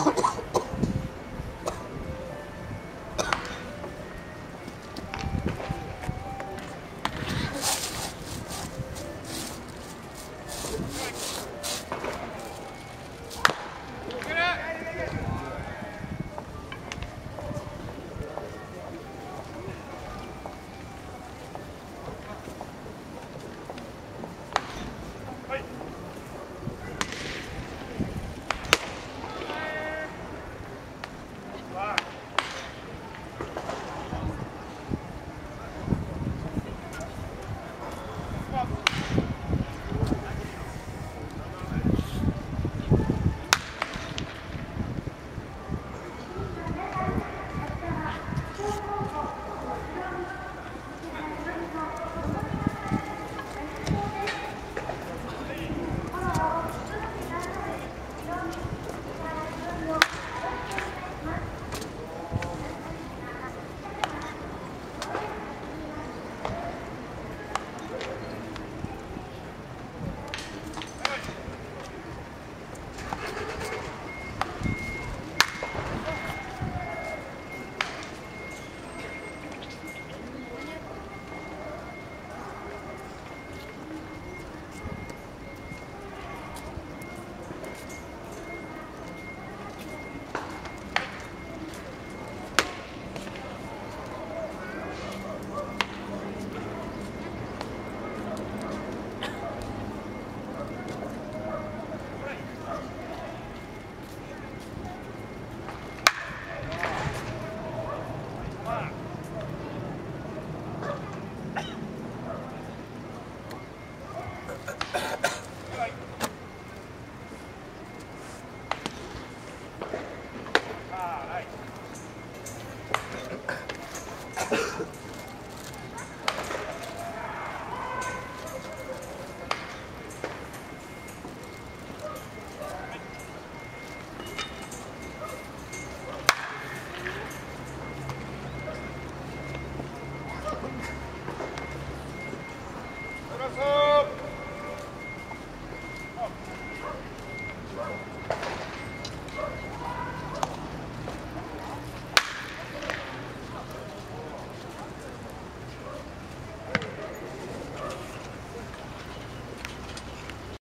好。Go!